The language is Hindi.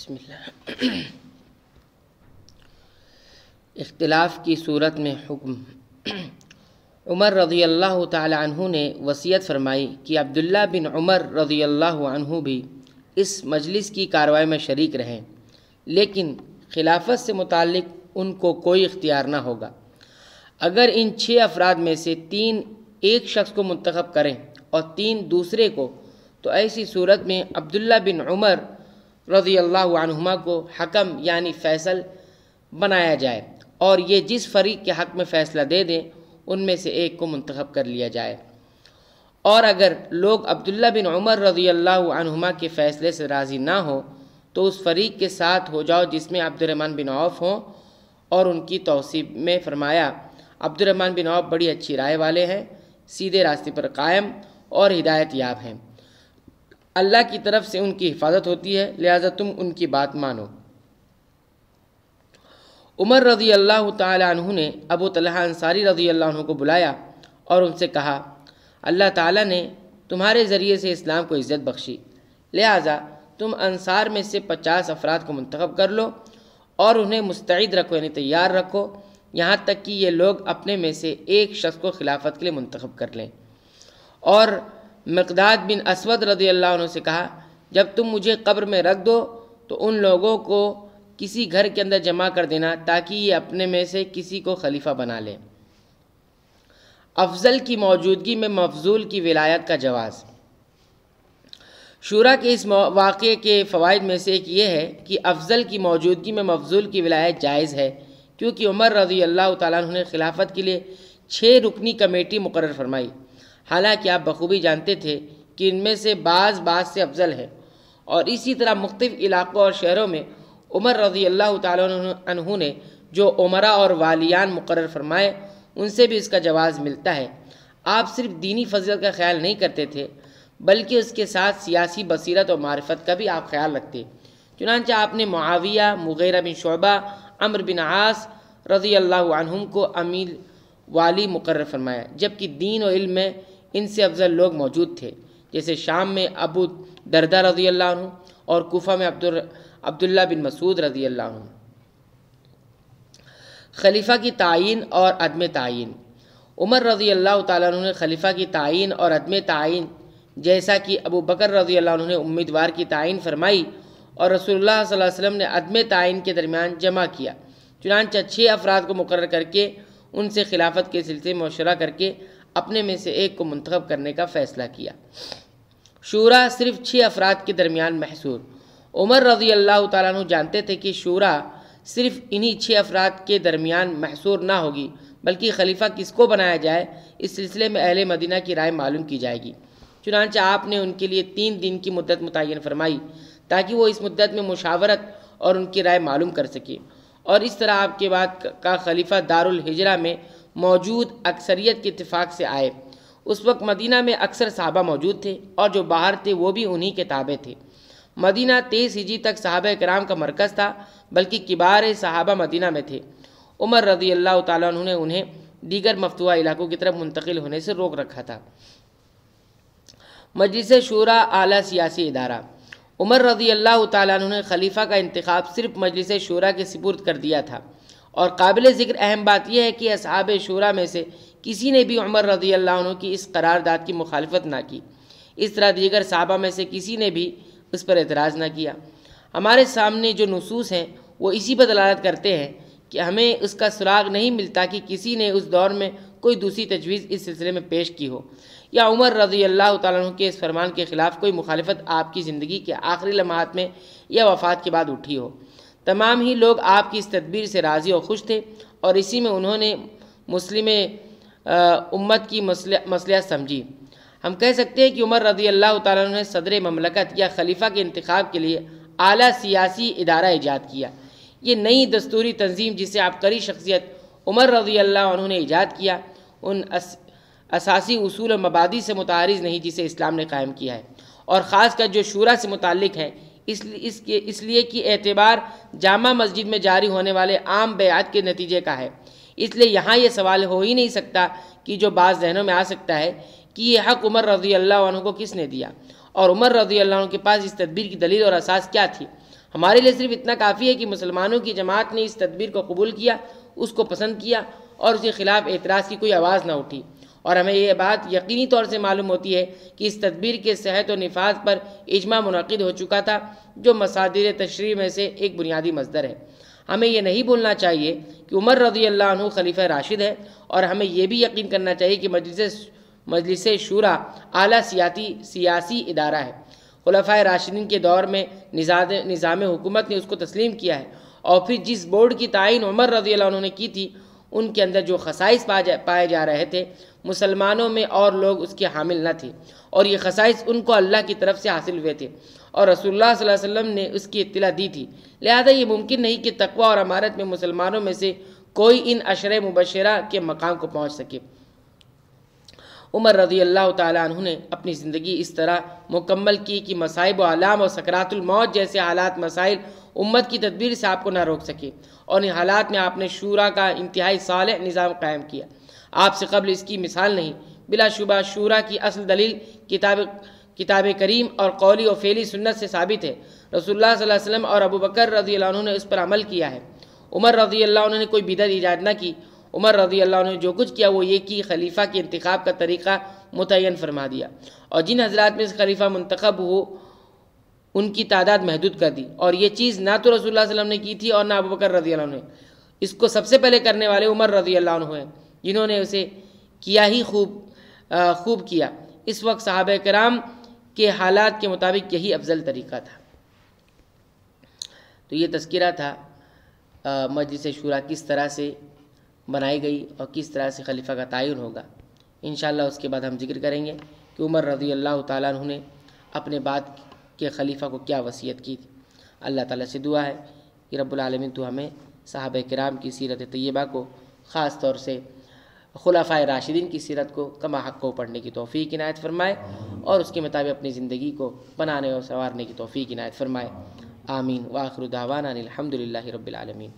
बिस्मिल्लाह। इख्तिलाफ़ की सूरत में हुक्म। उमर रज़ी अल्लाह तु ने वसीयत फरमाई कि अब्दुल्ला बिन उमर रज़ी अल्लाह भी इस मजलिस की कार्रवाई में शरीक रहें, लेकिन खिलाफत से मुतक़ उनको कोई इख्तियार ना होगा। अगर इन छः अफराद में से तीन एक शख्स को मंतखब करें और तीन दूसरे को तो ऐसी सूरत में अब्दुल्ला बिन उमर रज़ी अल्लाह को हकम, यानी फ़ैसल, बनाया जाए। और ये जिस फरीक के हक़ में फ़ैसला दे दें, उनमें से एक को मंतखब कर लिया जाए। और अगर लोग अब्दुल्ला बिन उमर रज़ी अल्लाह के फ़ैसले से राज़ी ना हो तो उस फरीक के साथ हो जाओ जिसमें अब्दुलरहमान बिन औफ हों, और उनकी तोसीब में फ़रमाया अब्दुलरहमान बिन औफ बड़ी अच्छी राय वाले हैं, सीधे रास्ते पर कायम और हिदायत याब हैं। अल्लाह की तरफ़ से उनकी हिफाजत होती है, लिहाजा तुम उनकी बात मानो। उमर रज़ी अल्लाह तु ने अबू तलहा अंसारी रज़ी अल्लाह को बुलाया और उनसे कहा, अल्लाह ताला ने तुम्हारे ज़रिए से इस्लाम को इज़्ज़त बख्शी। लिहाजा तुम अंसार में से पचास अफराद को मंतखब कर लो और उन्हें मुस्तैद रखो, यानी तैयार रखो। यहाँ तक कि ये लोग अपने में से एक शख्स को खिलाफत के लिए मंतखब कर लें। और मकदाद बिन असवद रदी अल्लाह से कहा, जब तुम मुझे कब्र में रख दो तो उन लोगों को किसी घर के अंदर जमा कर देना, ताकि ये अपने में से किसी को खलीफा बना लें। अफजल की मौजूदगी में मफजूल की विलायत का जवाज़ शुरा के इस वाक़े के फ़वाद में से एक ये है कि अफजल की मौजूदगी में मफजूल की विलायत जायज़ है, क्योंकि उमर रज़ी अल्लाह तु खिलाफत के लिए छः रुकनी कमेटी मुकर फरमाई। हालाँकि आप बखूबी जानते थे कि इनमें से बाज़ बाज से अफजल है। और इसी तरह मुख्तफ इलाक़ों और शहरों में उमर रज़ी अल्लाह तु ने जो उमरा और वालियान मुकर फरमाए, उनसे भी इसका जवाज़ मिलता है। आप सिर्फ़ दीनी फजल का ख्याल नहीं करते थे, बल्कि उसके साथ सियासी बसीरत और मारफत का भी आप ख्याल रखते। चुनानचा आपने मुआविया, मुगैरा बिन शोबा, अमर बिन आस रज़ी अल्लाह को अमीर वाली मुकर फरमाया, जबकि दीन और इल्म में इनसे अफजल लोग मौजूद थे। जैसे शाम में अबू दरदा रज़ी अल्लाह और कोफा में अब्दुल अब्दुल्ला बिन मसूद रज़ी अल्लाह खलीफा की तयन और अदम तयन। उमर रज़ी अल्लाह तु ने खलीफा की तयन और अदम तयन, जैसा कि अबू बकर रज़ी अल्लाह ने उम्मीदवार की तयन फरमाई और अलैहि वसल्लम ने अदम तयन के दरमियान जमा किया। चुनानचा छः अफराद को मुकर करके, उनसे खिलाफत के सिलसिले में मशरा करके अपने में से एक को मंतखब करने का फ़ैसला किया। शूरा सिर्फ़ छः अफराद के दरमियान महसूर। उमर रज़ी अल्लाह तु जानते थे कि शूरा सिर्फ़ इन्हीं छः अफराद के दरमियान महसूर ना होगी, बल्कि खलीफा किसको बनाया जाए, इस सिलसिले में अहल मदीना की राय मालूम की जाएगी। चुनानचा आपने उनके लिए तीन दिन की मुद्दत मुतन फरमाई, ताकि वो इस मुद्दत में मुशावरत और उनकी राय मालूम कर सके। और इस तरह आपके बाद का खलीफा दारुल हिजरा में मौजूद अक्सरियत के इतफ़ाक़ से आए। उस वक्त मदीना में अक्सर साहबा मौजूद थे और जो बाहर थे, वो भी उन्हीं के ताबे थे। मदीना तेईस हिजी तक साहब कराम का मरकज़ था, बल्कि किबार साहबा मदीना में थे। उमर रदी अल्लाह तु ने उन्हें दीगर मफतवा इलाकों की तरफ़ मुंतकिल होने से रोक रखा था। मजलिस शूरा आला सियासी इदारा। उमर रज़ी अल्लाह तु ने खलीफा का इंतखब सिर्फ़ मजलिस शूरा के सपुर्द कर दिया था। और काबिल ज़िक्र अहम बात यह है कि असहाब शूरा में से किसी ने भी उमर रज़ी अल्लाह की इस करारदाद की मुखालफत ना की। इस तरह दीगर साहबा में से किसी ने भी उस पर एतराज़ ना किया। हमारे सामने जो नसूस हैं, वो इसी पर दलालत करते हैं कि हमें उसका सुराग नहीं मिलता कि किसी ने उस दौर में कोई दूसरी तजवीज़ इस सिलसिले में पेश की हो। या उमर रज़ी अल्लाह तु के इस फरमान के ख़िलाफ़ कोई मुखालफत आपकी ज़िंदगी के आखिरी लम्हात में या वफ़ात के बाद उठी हो। तमाम ही लोग आपकी इस तदबीर से राज़ी और खुश थे और इसी में उन्होंने मुस्लिम उम्मत की मसलियात समझी। हम कह सकते हैं कि उमर रज़ी अल्लाह तु ने सदर ममलकत या खलीफा के इंतखब के लिए आला सियासी इदारा ईजाद किया। ये नई दस्तूरी तंजीम जिसे आप करी शख्सियत उमर रज़ी अल्लाह ने ईजाद किया उन अस, असासी उसूल और मबादी से मुतारज़ नहीं जिसे इस्लाम ने कायम किया है। और ख़ास कर जो शूरा से मुतक है इसलिए इसके इसलिए कि एतबार जामा मस्जिद में जारी होने वाले आम बेयात के नतीजे का है। इसलिए यहाँ ये सवाल हो ही नहीं सकता कि जो बाज़ जहनों में आ सकता है कि ये हक़ उमर रज़ी अल्लाह को किसने दिया? और उमर रज़ी अल्लाह के पास इस तदबीर की दलील और असास क्या थी? हमारे लिए सिर्फ़ इतना काफ़ी है कि मुसलमानों की जमात ने इस तदबीर को कबूल किया, उसको पसंद किया और उसके ख़िलाफ़ एतराज़ की कोई आवाज़ ना उठी। और हमें यह बात यकीनी तौर से मालूम होती है कि इस तदबीर के सेहत और नफाज पर इजमा मुनद हो चुका था, जो मसादिर तशरी में से एक बुनियादी मजदर है। हमें यह नहीं भूलना चाहिए कि उमर रज़ी अल्लाह खलीफ़ राशिद है और हमें यह भी यकीन करना चाहिए कि मजलिस मजलिस शुरा आला सियाती, सियासी इदारा है। खलफ़ा राशिदीन के दौर में निज़ाम हुकूमत ने उसको तस्लीम किया है और फिर जिस बोर्ड की तयन उमर रज़ी ने की थी, उनके अंदर जो खसाइस पाए जा रहे थे मुसलमानों में और लोग उसके हामिल न थे। और ये खसाइस उनको अल्लाह की तरफ़ से हासिल हुए थे। और रसोल्ला वसम ने उसकी इतला दी थी। लिहाजा ये मुमकिन नहीं कि तकवा और अमारत में मुसलमानों में से कोई इन अशर मुबशरा के मकाम को पहुँच सके। उमर रज़ी अल्लाह तु ने अपनी ज़िंदगी इस तरह मुकम्मल की कि मसाइब आलाम और सकरातुलमौत जैसे हालात मसाइल उम्मत की तदबीर से आपको ना रोक सके। और इन हालात में आपने शूरा का इंतहाई साल निज़ाम कायम किया। आपसे कबल इसकी मिसाल नहीं। बिलाशुबा शूरा की असल दलील किताब किताब करीम और कौली और फेली सुन्नत से साबित है। रसोल्ला वसम और अबू बकर रज़ी ने उस पर अमल किया है। उमर रज़ी अल्लाह ने कोई बिदत ईजाद ना की। उमर रज़ी अल्लाह ने जो कुछ किया, वो ये कि खलीफा के इंतखब का तरीक़ा मुतन फरमा दिया और जिन हजरात में से खलीफा मंतखब हो, उनकी तादाद महदूद कर दी। और ये चीज़ ना तो रसूल वसल्लम ने की थी और ना अबू बकर रज़ी ने। इसको सबसे पहले करने वाले उमर रज़ी अल्लाह हैं। जिन्होंने उसे किया ही खूब खूब किया। इस वक्त साहब कराम के हालात के मुताबिक यही अफजल तरीक़ा था। तो ये तस्करा था मजलिस शुरा किस तरह से बनाई गई और किस तरह से खलीफा का तयन होगा। इन उसके बाद हम ज़िक्र करेंगे कि उमर रज़ी अल्लाह तु ने अपने बाद के खलीफा को क्या वसीयत की थी। अल्लाह ताला से दुआ है कि रब्बुल तो हमें साहब कराम की सीरत तय्यबा को ख़ास तौर से खुलाफ़ा राशिदीन की सीरत को, कमा हक़ को पढ़ने की तोफ़ी इनायत फरमाए और उसके मुताबिक अपनी ज़िंदगी को बनाने और संवारने की तोफ़ी इनायत फरमाए। आमीन वाखरुदावाना अलहमदिल्ला रबालमीन